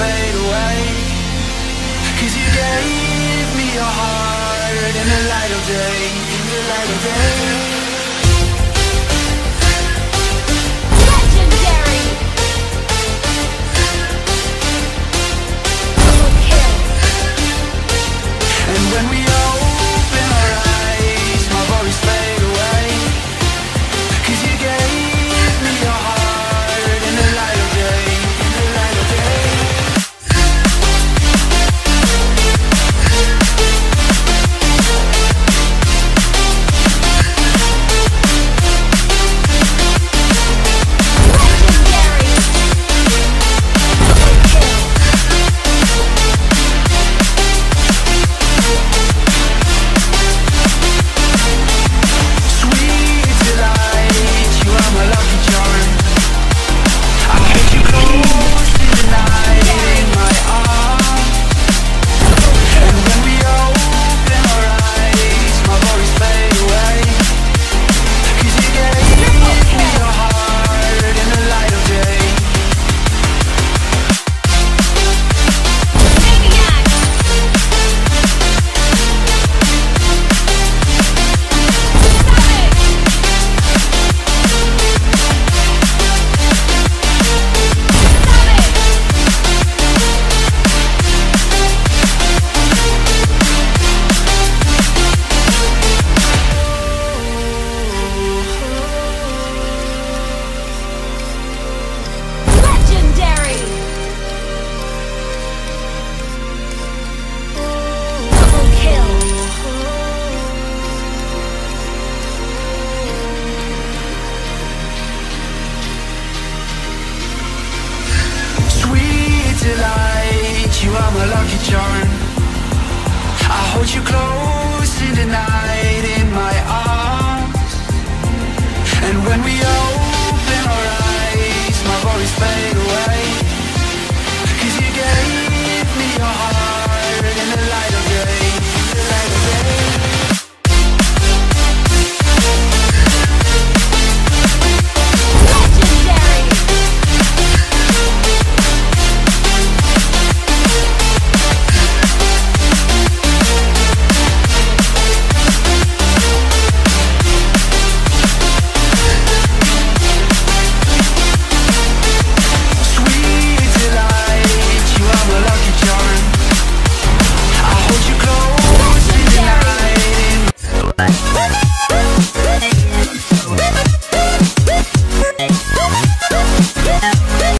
fade away. Cause you gave me your heart in the light of day, in the light of day. you are my lucky charm. I hold you close in the night.